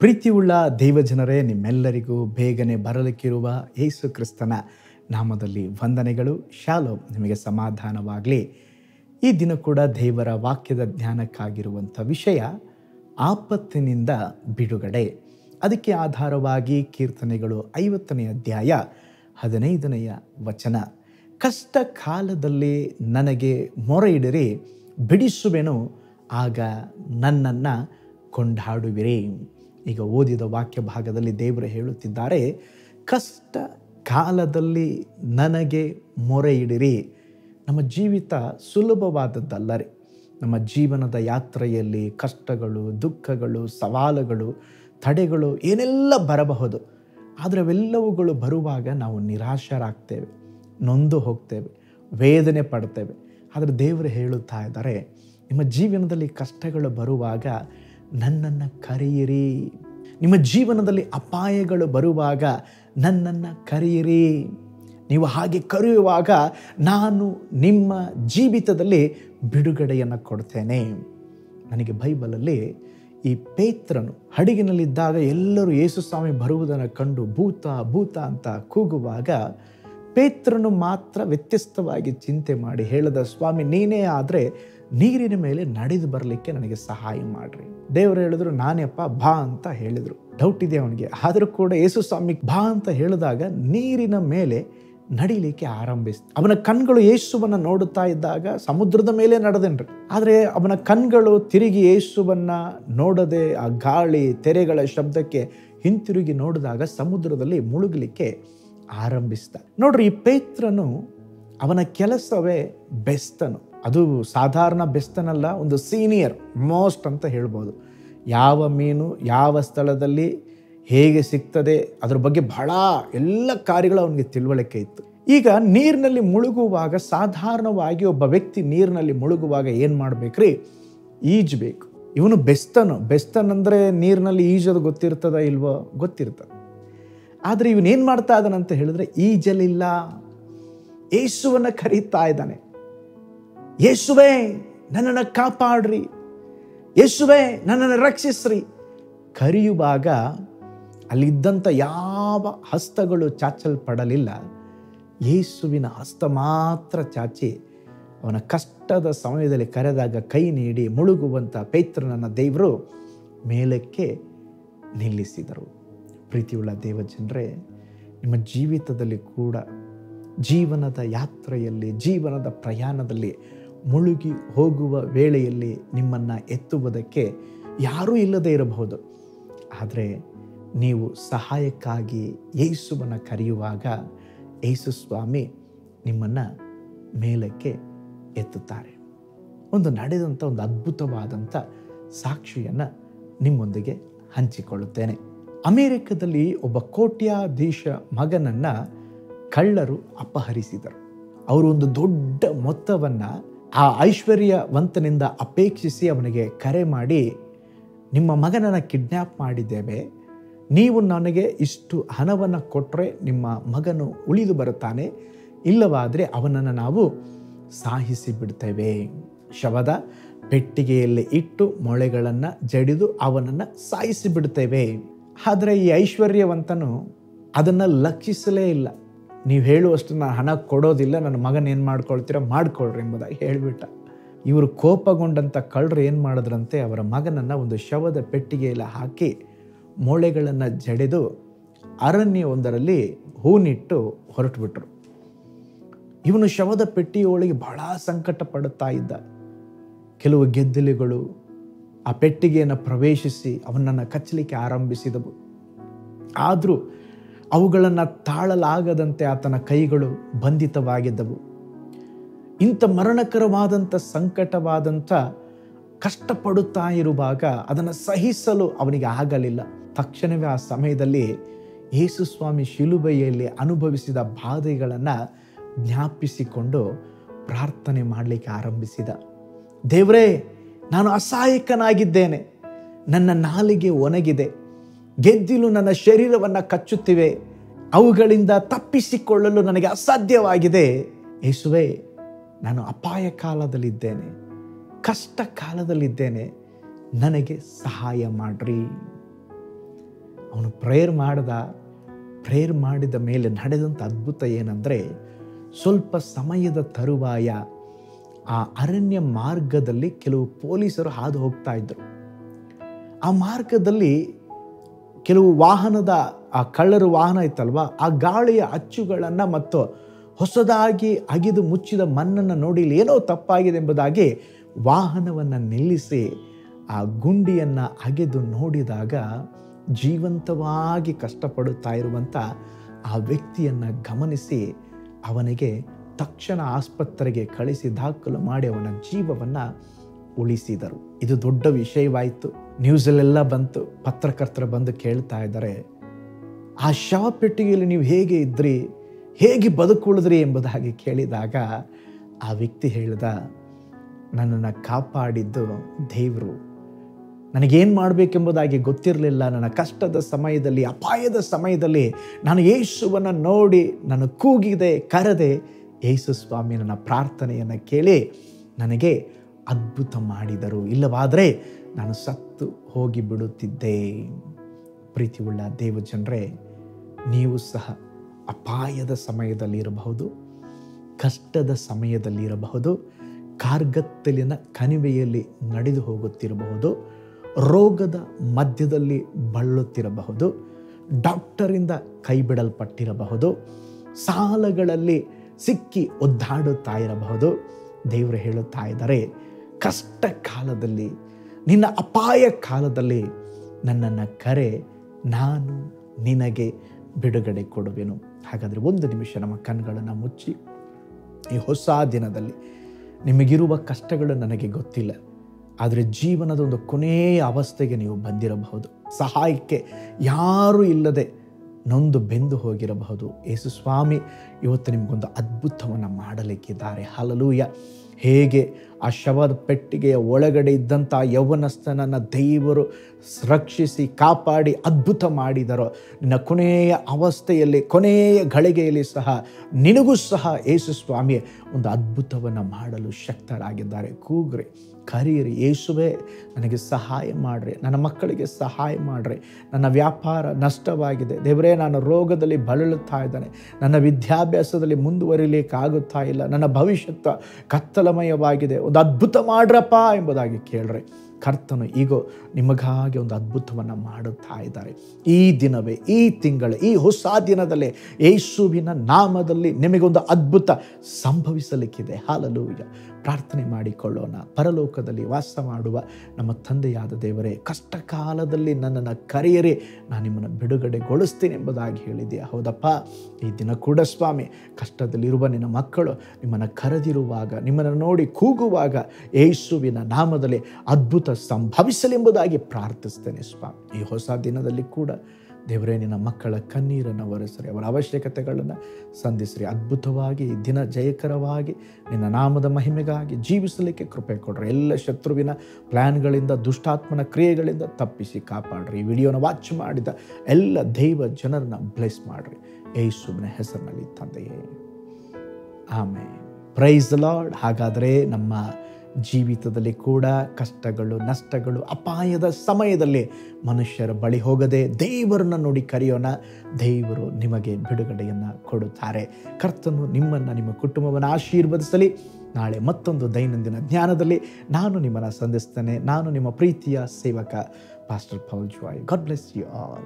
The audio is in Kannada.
ಪ್ರೀತಿಯುಳ್ಳ ದೈವಜನರೇ, ನಿಮ್ಮೆಲ್ಲರಿಗೂ ಬೇಗನೆ ಬರಲಿಕ್ಕಿರುವ ಯೇಸು ಕ್ರಿಸ್ತನ ನಾಮದಲ್ಲಿ ವಂದನೆಗಳು. ಶಾಲೋ, ನಿಮಗೆ ಸಮಾಧಾನವಾಗಲಿ. ಈ ದಿನ ಕೂಡ ದೇವರ ವಾಕ್ಯದ ಜ್ಞಾನಕ್ಕಾಗಿರುವಂಥ ವಿಷಯ ಆಪತ್ತಿನಿಂದ ಬಿಡುಗಡೆ. ಅದಕ್ಕೆ ಆಧಾರವಾಗಿ ಕೀರ್ತನೆಗಳು ಐವತ್ತನೆಯ ಅಧ್ಯಾಯ ಹದಿನೈದನೆಯ ವಚನ. ಕಷ್ಟ ಕಾಲದಲ್ಲಿ ನನಗೆ ಮೊರೆ ಇಡಿರಿ ಬಿಡಿಸುವೆನು, ಆಗ ನನ್ನನ್ನು ಕೊಂಡಾಡುವಿರಿ. ಈಗ ಓದಿದ ವಾಕ್ಯ ಭಾಗದಲ್ಲಿ ದೇವರು ಹೇಳುತ್ತಿದ್ದಾರೆ, ಕಷ್ಟ ಕಾಲದಲ್ಲಿ ನನಗೆ ಮೊರೆ ಇಡಿರಿ ನಮ್ಮ ಜೀವಿತ ಸುಲಭವಾದದ್ದಲ್ಲ ರೀ. ನಮ್ಮ ಜೀವನದ ಯಾತ್ರೆಯಲ್ಲಿ ಕಷ್ಟಗಳು, ದುಃಖಗಳು, ಸವಾಲುಗಳು, ತಡೆಗಳು ಏನೆಲ್ಲ ಬರಬಹುದು ಆದರೆ ಅವೆಲ್ಲವುಗಳು ಬರುವಾಗ ನಾವು ನಿರಾಶರಾಗ್ತೇವೆ, ನೊಂದು ಹೋಗ್ತೇವೆ, ವೇದನೆ ಪಡ್ತೇವೆ. ಆದರೆ ದೇವರು ಹೇಳುತ್ತಾ ಇದ್ದಾರೆ, ನಿಮ್ಮ ಜೀವನದಲ್ಲಿ ಕಷ್ಟಗಳು ಬರುವಾಗ ನನ್ನನ್ನು ಕರೆಯಿರಿ. ನಿಮ್ಮ ಜೀವನದಲ್ಲಿ ಅಪಾಯಗಳು ಬರುವಾಗ ನನ್ನನ್ನು ಕರೆಯಿರಿ. ನೀವು ಹಾಗೆ ಕರೆಯುವಾಗ ನಾನು ನಿಮ್ಮ ಜೀವಿತದಲ್ಲಿ ಬಿಡುಗಡೆಯನ್ನು ಕೊಡ್ತೇನೆ. ನನಗೆ ಬೈಬಲಲ್ಲಿ ಈ ಪೇತ್ರನು ಹಡಗಿನಲ್ಲಿದ್ದಾಗ ಎಲ್ಲರೂ ಯೇಸು ಸ್ವಾಮಿ ಬರುವುದನ್ನು ಕಂಡು ಭೂತ ಭೂತ ಅಂತ ಕೂಗುವಾಗ ಪೇತ್ರನು ಮಾತ್ರ ವ್ಯತ್ಯಸ್ತವಾಗಿ ಚಿಂತೆ ಮಾಡಿ ಹೇಳದ, ಸ್ವಾಮಿ, ನೀನೇ ಆದರೆ ನೀರಿನ ಮೇಲೆ ನಡೆದು ಬರಲಿಕ್ಕೆ ನನಗೆ ಸಹಾಯ ಮಾಡ್ರಿ. ದೇವರು ಹೇಳಿದ್ರು, ನಾನೇಪ್ಪ, ಬಾ ಅಂತ ಹೇಳಿದರು. ಡೌಟ್ ಇದೆ ಅವನಿಗೆ. ಆದರೂ ಕೂಡ ಯೇಸು ಸ್ವಾಮಿ ಬಾ ಅಂತ ಹೇಳಿದಾಗ ನೀರಿನ ಮೇಲೆ ನಡೀಲಿಕ್ಕೆ ಆರಂಭಿಸ್ತು. ಅವನ ಕಣ್ಗಳು ಯೇಸುವನ್ನ ನೋಡುತ್ತಾ ಇದ್ದಾಗ ಸಮುದ್ರದ ಮೇಲೆ ನಡೆದನ್ರಿ. ಆದರೆ ಅವನ ಕಣ್ಗಳು ತಿರುಗಿ ಯೇಸುವನ್ನ ನೋಡದೆ ಆ ಗಾಳಿ, ತೆರೆಗಳ ಶಬ್ದಕ್ಕೆ ಹಿಂತಿರುಗಿ ನೋಡಿದಾಗ ಸಮುದ್ರದಲ್ಲಿ ಮುಳುಗಲಿಕ್ಕೆ ಆರಂಭಿಸ್ತ ನೋಡ್ರಿ, ಈ ಪೇತ್ರನು ಅವನ ಕೆಲಸವೇ ಬೆಸ್ತನು. ಅದು ಸಾಧಾರಣ ಬೆಸ್ತನಲ್ಲ, ಒಂದು ಸೀನಿಯರ್, ಮೋಸ್ಟ್ ಅಂತ ಹೇಳ್ಬೋದು. ಯಾವ ಮೀನು, ಯಾವ ಸ್ಥಳದಲ್ಲಿ ಹೇಗೆ ಸಿಗ್ತದೆ, ಅದ್ರ ಬಗ್ಗೆ ಬಹಳ ಎಲ್ಲ ಕಾರ್ಯಗಳು ಅವನಿಗೆ ತಿಳುವಳಿಕೆ ಇತ್ತು. ಈಗ ನೀರಿನಲ್ಲಿ ಮುಳುಗುವಾಗ, ಸಾಧಾರಣವಾಗಿ ಒಬ್ಬ ವ್ಯಕ್ತಿ ನೀರಿನಲ್ಲಿ ಮುಳುಗುವಾಗ ಏನು ಮಾಡ್ಬೇಕ್ರಿ? ಈಜಬೇಕು. ಇವನು ಬೆಸ್ತನು. ಬೆಸ್ತನ್ ಅಂದರೆ ನೀರಿನಲ್ಲಿ ಈಜೋದು ಗೊತ್ತಿರ್ತದ ಇಲ್ವೋ? ಗೊತ್ತಿರ್ತದೆ. ಆದರೆ ಇವನೇನು ಮಾಡ್ತಾ ಇದ್ದಾನಂತ ಹೇಳಿದ್ರೆ ಈಜಲಿಲ್ಲ ಯೇಸುವನ್ನು ಕರೀತಾ ಇದ್ದಾನೆ. ಯೇಸುವೇ ನನ್ನನ್ನು ಕಾಪಾಡ್ರಿ. ಯೇಸುವೇ ನನ್ನನ್ನು ರಕ್ಷಿಸ್ರಿ. ಕರೆಯುವಾಗ ಅಲ್ಲಿದ್ದಂಥ ಯಾವ ಹಸ್ತಗಳು ಚಾಚಲ್ಪಡಲಿಲ್ಲ. ಯೇಸುವಿನ ಹಸ್ತ ಮಾತ್ರ ಚಾಚಿ ಅವನ ಕಷ್ಟದ ಸಮಯದಲ್ಲಿ ಕರೆದಾಗ ಕೈ ನೀಡಿ ಮುಳುಗುವಂಥ ಪೇತ್ರನನ್ನ ದೇವರು ಮೇಲಕ್ಕೆ ನಿಲ್ಲಿಸಿದರು. ಪ್ರೀತಿಯುಳ್ಳ ದೇವಜನರೇ ನಿಮ್ಮ ಜೀವಿತದಲ್ಲಿ ಕೂಡ ಜೀವನದ ಯಾತ್ರೆಯಲ್ಲಿ, ಜೀವನದ ಪ್ರಯಾಣದಲ್ಲಿ ಮುಳುಗಿ ಹೋಗುವ ವೇಳೆಯಲ್ಲಿ ನಿಮ್ಮನ್ನು ಎತ್ತುವುದಕ್ಕೆ ಯಾರೂ ಇಲ್ಲದೇ ಇರಬಹುದು. ಆದರೆ ನೀವು ಸಹಾಯಕ್ಕಾಗಿ ಏಸುವನ್ನು ಕರೆಯುವಾಗ ಯೇಸು ಸ್ವಾಮಿ ನಿಮ್ಮನ್ನು ಮೇಲಕ್ಕೆ ಎತ್ತುತ್ತಾರೆ. ಒಂದು ನಡೆದಂಥ ಒಂದು ಅದ್ಭುತವಾದಂಥ ಸಾಕ್ಷಿಯನ್ನು ನಿಮ್ಮೊಂದಿಗೆ ಹಂಚಿಕೊಳ್ಳುತ್ತೇನೆ. ಅಮೇರಿಕದಲ್ಲಿ ಒಬ್ಬ ಕೋಟ್ಯಾಧೀಶ ಮಗನನ್ನು ಕಳ್ಳರು ಅಪಹರಿಸಿದರು. ಅವರು ಒಂದು ದೊಡ್ಡ ಮೊತ್ತವನ್ನು ಆ ಐಶ್ವರ್ಯವಂತನಿಂದ ಅಪೇಕ್ಷಿಸಿ ಅವನಿಗೆ ಕರೆ ಮಾಡಿ, ನಿಮ್ಮ ಮಗನನ್ನು ಕಿಡ್ನ್ಯಾಪ್ ಮಾಡಿದ್ದೇವೆ. ನೀವು ನನಗೆ ಇಷ್ಟು ಹಣವನ್ನು ಕೊಟ್ಟರೆ ನಿಮ್ಮ ಮಗನು ಉಳಿದು ಬರುತ್ತಾನೆ. ಇಲ್ಲವಾದರೆ ಅವನನ್ನು ನಾವು ಸಾಹಿಸಿ ಬಿಡ್ತೇವೆ. ಶವದ ಪೆಟ್ಟಿಗೆಯಲ್ಲಿ ಇಟ್ಟು ಮೊಳೆಗಳನ್ನು ಜಡಿದು ಅವನನ್ನು ಸಾಯಿಸಿ ಬಿಡ್ತೇವೆ. ಆದರೆ ಈ ಐಶ್ವರ್ಯವಂತನು ಅದನ್ನು ಲಕ್ಷಿಸಲೇ ಇಲ್ಲ. ನೀವು ಹೇಳುವಷ್ಟು ನಾನು ಹಣ ಕೊಡೋದಿಲ್ಲ, ನನ್ನ ಮಗನ ಏನು ಮಾಡ್ಕೊಳ್ತೀರ ಮಾಡ್ಕೊಳ್ರಿ ಎಂಬುದಾಗಿ ಹೇಳಿಬಿಟ್ಟ. ಇವರು ಕೋಪಗೊಂಡಂಥ ಕಳ್ಳರು ಏನು ಮಾಡಿದ್ರಂತೆ, ಅವರ ಮಗನನ್ನು ಒಂದು ಶವದ ಪೆಟ್ಟಿಗೆಯಲ್ಲಿ ಹಾಕಿ ಮೂಳೆಗಳನ್ನು ಜಡೆದು ಅರಣ್ಯವೊಂದರಲ್ಲಿ ಹೂನಿಟ್ಟು ಹೊರಟುಬಿಟ್ರು. ಇವನು ಶವದ ಪೆಟ್ಟಿಯೊಳಗೆ ಬಹಳ ಸಂಕಟ ಪಡುತ್ತಾ ಇದ್ದ. ಕೆಲವು ಗೆದ್ದಲಿಗಳು ಆ ಪೆಟ್ಟಿಗೆಯನ್ನು ಪ್ರವೇಶಿಸಿ ಅವನನ್ನು ಕಚ್ಚಲಿಕ್ಕೆ ಆರಂಭಿಸಿದವು. ಆದರೂ ಅವುಗಳನ್ನು ತಾಳಲಾಗದಂತೆ ಆತನ ಕೈಗಳು ಬಂಧಿತವಾಗಿದ್ದವು. ಇಂಥ ಮರಣಕರವಾದಂಥ ಸಂಕಟವಾದಂಥ ಕಷ್ಟಪಡುತ್ತಾ ಇರುವಾಗ ಅದನ್ನು ಸಹಿಸಲು ಅವನಿಗೆ ಆಗಲಿಲ್ಲ. ತಕ್ಷಣವೇ ಆ ಸಮಯದಲ್ಲಿ ಯೇಸು ಸ್ವಾಮಿ ಶಿಲುಬೆಯಲ್ಲಿ ಅನುಭವಿಸಿದ ಬಾಧೆಗಳನ್ನು ಜ್ಞಾಪಿಸಿಕೊಂಡು ಪ್ರಾರ್ಥನೆ ಮಾಡಲಿಕ್ಕೆ ಆರಂಭಿಸಿದ. ದೇವರೇ ನಾನು ಅಸಹಾಯಕನಾಗಿದ್ದೇನೆ. ನನ್ನ ನಾಲಿಗೆ ಒಣಗಿದೆ. ಗೆದ್ದಿಲು ನನ್ನ ಶರೀರವನ್ನು ಕಚ್ಚುತ್ತಿವೆ. ಅವುಗಳಿಂದ ತಪ್ಪಿಸಿಕೊಳ್ಳಲು ನನಗೆ ಅಸಾಧ್ಯವಾಗಿದೆ. ಯೇಸುವೆ, ನಾನು ಅಪಾಯ ಕಾಲದಲ್ಲಿದ್ದೇನೆ. ಕಷ್ಟ ಕಾಲದಲ್ಲಿದ್ದೇನೆ. ನನಗೆ ಸಹಾಯ ಮಾಡ್ರಿ. ಅವನು ಪ್ರೇಯರ್ ಮಾಡಿದ ಪ್ರೇಯರ್ ಮಾಡಿದ ಮೇಲೆ ನಡೆದಂಥ ಅದ್ಭುತ ಏನಂದರೆ, ಸ್ವಲ್ಪ ಸಮಯದ ತರುವಾಯ ಆ ಅರಣ್ಯ ಮಾರ್ಗದಲ್ಲಿ ಕೆಲವು ಪೊಲೀಸರು ಹಾದು ಹೋಗ್ತಾ ಇದ್ದರು ಆ ಮಾರ್ಗದಲ್ಲಿ ಕೆಲವು ವಾಹನದ, ಆ ಕಳ್ಳರು ವಾಹನ ಇತ್ತಲ್ವ, ಆ ಗಾಳಿಯ ಅಚ್ಚುಗಳನ್ನು ಮತ್ತು ಹೊಸದಾಗಿ ಅಗಿದು ಮುಚ್ಚಿದ ಮಣ್ಣನ್ನು ನೋಡಿ ಏನೋ ತಪ್ಪಾಗಿದೆ ಎಂಬುದಾಗಿ ವಾಹನವನ್ನು ನಿಲ್ಲಿಸಿ ಆ ಗುಂಡಿಯನ್ನು ಅಗೆದು ನೋಡಿದಾಗ ಜೀವಂತವಾಗಿ ಕಷ್ಟಪಡುತ್ತಾ ಇರುವಂಥ ಆ ವ್ಯಕ್ತಿಯನ್ನು ಗಮನಿಸಿ ಅವನಿಗೆ ತಕ್ಷಣ ಆಸ್ಪತ್ರೆಗೆ ಕಳಿಸಿ ದಾಖಲು ಮಾಡಿ ಅವನ ಜೀವವನ್ನು ಉಳಿಸಿದರು. ಇದು ದೊಡ್ಡ ವಿಷಯವಾಯಿತು. ನ್ಯೂಸಲ್ಲೆಲ್ಲ ಬಂತು. ಪತ್ರಕರ್ತರು ಬಂದು ಕೇಳ್ತಾ ಇದ್ದಾರೆ, ಆ ಶವಪೆಟ್ಟಿಗೆಯಲ್ಲಿ ನೀವು ಹೇಗೆ ಇದ್ರಿ? ಹೇಗೆ ಬದುಕುಳಿದ್ರಿ? ಎಂಬುದಾಗಿ ಕೇಳಿದಾಗ ಆ ವ್ಯಕ್ತಿ ಹೇಳಿದ, ನನ್ನನ್ನು ಕಾಪಾಡಿದ್ದು ದೇವರು. ನನಗೇನು ಮಾಡಬೇಕೆಂಬುದಾಗಿ ಗೊತ್ತಿರಲಿಲ್ಲ. ನನ್ನ ಕಷ್ಟದ ಸಮಯದಲ್ಲಿ, ಅಪಾಯದ ಸಮಯದಲ್ಲಿ ನಾನು ಯೇಸುವನ್ನು ನೋಡಿ ನಾನು ಕೂಗಿದೆ, ಕರೆದೆ ಯೇಸು ಸ್ವಾಮಿ ನನ್ನ ಪ್ರಾರ್ಥನೆಯನ್ನು ಕೇಳಿ ನನಗೆ ಅದ್ಭುತ ಮಾಡಿದರು. ಇಲ್ಲವಾದರೆ ನಾನು ಸತ್ತು ಹೋಗಿ ಬಿಡುತ್ತಿದ್ದೆ. ಪ್ರೀತಿಯುಳ್ಳ ದೇವಜನರೇ ನೀವು ಸಹ ಅಪಾಯದ ಸಮಯದಲ್ಲಿರಬಹುದು ಕಷ್ಟದ ಸಮಯದಲ್ಲಿರಬಹುದು ಕಾರ್ಗತ್ತಲಿನ ಕಣಿವೆಯಲ್ಲಿ ನಡೆದು ಹೋಗುತ್ತಿರಬಹುದು, ರೋಗದ ಮಧ್ಯದಲ್ಲಿ ಬಳಲುತ್ತಿರಬಹುದು, ಡಾಕ್ಟರಿಂದ ಕೈಬಿಡಲ್ಪಟ್ಟಿರಬಹುದು, ಸಾಲಗಳಲ್ಲಿ ಸಿಕ್ಕಿ ಒದ್ದಾಡುತ್ತಾ ಇರಬಹುದು. ದೇವರು ಹೇಳುತ್ತಾ ಇದ್ದಾರೆ, ಕಷ್ಟ ಕಾಲದಲ್ಲಿ, ನಿನ್ನ ಅಪಾಯ ಕಾಲದಲ್ಲಿ ನನ್ನನ್ನು ಕರೆ, ನಾನು ನಿನಗೆ ಬಿಡುಗಡೆ ಕೊಡುವೆನು. ಹಾಗಾದರೆ ಒಂದು ನಿಮಿಷ ನಮ್ಮ ಕಣ್ಗಳನ್ನು ಮುಚ್ಚಿ. ಈ ಹೊಸ ದಿನದಲ್ಲಿ ನಿಮಗಿರುವ ಕಷ್ಟಗಳು ನನಗೆ ಗೊತ್ತಿಲ್ಲ. ಆದರೆ ಜೀವನದ ಒಂದು ಕೊನೆಯ ಅವಸ್ಥೆಗೆ ನೀವು ಬಂದಿರಬಹುದು. ಸಹಾಯಕ್ಕೆ ಯಾರೂ ಇಲ್ಲದೆ ನೊಂದು ಬೆಂದು ಹೋಗಿರಬಹುದು. ಯೇಸು ಸ್ವಾಮಿ ಇವತ್ತು ನಿಮಗೊಂದು ಅದ್ಭುತವನ್ನು ಮಾಡಲಿಕ್ಕಿದ್ದಾರೆ. ಹಲಲೂಯ ಹೇಗೆ ಆ ಶವದ ಪೆಟ್ಟಿಗೆಯ ಒಳಗಡೆ ಇದ್ದಂಥ ಯೌವನಸ್ಥನನ್ನು ದೈವರು ರಕ್ಷಿಸಿ ಕಾಪಾಡಿ ಅದ್ಭುತ ಮಾಡಿದರೋ, ನಿನ್ನ ಕೊನೆಯ ಅವಸ್ಥೆಯಲ್ಲಿ, ಕೊನೆಯ ಗಳಿಗೆಯಲ್ಲಿ ಸಹ ನಿನಗೂ ಸಹ ಯೇಸು ಸ್ವಾಮಿ ಒಂದು ಅದ್ಭುತವನ್ನು ಮಾಡಲು ಶಕ್ತರಾಗಿದ್ದಾರೆ. ಕೂಗ್ರಿ. ಕರೀರಿ ಯೇಸುವೆ, ನನಗೆ ಸಹಾಯ ಮಾಡಿರಿ, ನನ್ನ ಮಕ್ಕಳಿಗೆ ಸಹಾಯ ಮಾಡಿರಿ, ನನ್ನ ವ್ಯಾಪಾರ ನಷ್ಟವಾಗಿದೆ, ದೇವರೇ, ನಾನು ರೋಗದಲ್ಲಿ ಬಳಲುತ್ತಾ ಇದ್ದಾನೆ, ನನ್ನ ವಿದ್ಯಾಭ್ಯಾಸದಲ್ಲಿ ಮುಂದುವರಿಲಿಕ್ಕಾಗುತ್ತಾ ಇಲ್ಲ, ನನ್ನ ಭವಿಷ್ಯತ್ತ ಕತ್ತಲಮಯವಾಗಿದೆ, ಒಂದು ಅದ್ಭುತ ಮಾಡ್ರಪ್ಪ ಎಂಬುದಾಗಿ ಕೇಳ್ರಿ. ಕರ್ತನು ಈಗ ನಿಮಗಾಗಿ ಒಂದು ಅದ್ಭುತವನ್ನು ಮಾಡುತ್ತಾ ಇದ್ದಾರೆ. ಈ ದಿನವೇ, ಈ ತಿಂಗಳು, ಈ ಹೊಸ ದಿನದಲ್ಲೇ ಯೇಸುವಿನ ನಾಮದಲ್ಲಿ ನಿಮಗೊಂದು ಅದ್ಭುತ ಸಂಭವಿಸಲಿಕ್ಕಿದೆ. ಹಾಲಲು ಪ್ರಾರ್ಥನೆ ಮಾಡಿಕೊಳ್ಳೋಣ. ಪರಲೋಕದಲ್ಲಿ ವಾಸ ಮಾಡುವ ನಮ್ಮ ತಂದೆಯಾದ ದೇವರೇ ಕಷ್ಟ ಕಾಲದಲ್ಲಿ ನನ್ನನ್ನು ಕರೆಯರೆ. ನಾನು ನಿಮ್ಮನ್ನು ಬಿಡುಗಡೆಗೊಳಿಸ್ತೇನೆ ಎಂಬುದಾಗಿ ಹೇಳಿದೆಯಾ ಹೌದಪ್ಪ. ಈ ದಿನ ಕೂಡ ಸ್ವಾಮಿ, ಕಷ್ಟದಲ್ಲಿರುವ ನಿನ್ನ ಮಕ್ಕಳು ನಿಮ್ಮನ್ನು ಕರೆದಿರುವಾಗ, ನಿಮ್ಮನ್ನು ನೋಡಿ ಕೂಗುವಾಗ ಯೇಸುವಿನ ನಾಮದಲ್ಲಿ ಅದ್ಭುತ ಸಂಭವಿಸಲೆಂಬುದಾಗಿ ಪ್ರಾರ್ಥಿಸ್ತೇನೆ ಸ್ವಾಮಿ. ಈ ಹೊಸ ದಿನದಲ್ಲಿ ಕೂಡ ದೇವರೇ, ನಿನ್ನ ಮಕ್ಕಳ ಕಣ್ಣೀರನ್ನು ಒರೆಸ್ರಿ, ಅವರ ಅವಶ್ಯಕತೆಗಳನ್ನು ಸಂಧಿಸ್ರಿ. ಅದ್ಭುತವಾಗಿ ದಿನ ಜಯಕರವಾಗಿ ನಿನ್ನ ನಾಮದ ಮಹಿಮೆಗಾಗಿ ಜೀವಿಸಲಿಕ್ಕೆ ಕೃಪೆ ಕೊಡ್ರಿ. ಎಲ್ಲ ಶತ್ರುವಿನ ಪ್ಲ್ಯಾನ್ಗಳಿಂದ ದುಷ್ಟಾತ್ಮನ ಕ್ರಿಯೆಗಳಿಂದ ತಪ್ಪಿಸಿ ಕಾಪಾಡ್ರಿ. ಈ ವಿಡಿಯೋನ ವಾಚ್ ಮಾಡಿದ ಎಲ್ಲ ದೈವ ಜನರನ್ನ ಬ್ಲೆಸ್ ಮಾಡ್ರಿ. ಯೇಸುವಿನ ಹೆಸರಿನಲ್ಲಿ ತಂದೆಯೇ. ಆಮೇಲೆ ಪ್ರೈಸ್ ಲಾರ್ಡ್ ಹಾಗಾದರೆ ನಮ್ಮ ಜೀವಿತದಲ್ಲಿ ಕೂಡ ಕಷ್ಟಗಳು, ನಷ್ಟಗಳು, ಅಪಾಯದ ಸಮಯದಲ್ಲಿ ಮನುಷ್ಯರ ಬಳಿ ಹೋಗದೆ ದೇವರನ್ನ ನೋಡಿ ಕರೆಯೋಣ. ದೇವರು ನಿಮಗೆ ಬಿಡುಗಡೆಯನ್ನು ಕೊಡುತ್ತಾರೆ. ಕರ್ತನು ನಿಮ್ಮನ್ನು ನಿಮ್ಮ ಕುಟುಂಬವನ್ನು ಆಶೀರ್ವದಿಸಲಿ. ನಾಳೆ ಮತ್ತೊಂದು ದೈನಂದಿನ ಜ್ಞಾನದಲ್ಲಿ ನಾನು ನಿಮ್ಮನ್ನು ಸಂಧಿಸ್ತೇನೆ. ನಾನು ನಿಮ್ಮ ಪ್ರೀತಿಯ ಸೇವಕ pastor Paul Joy God bless you all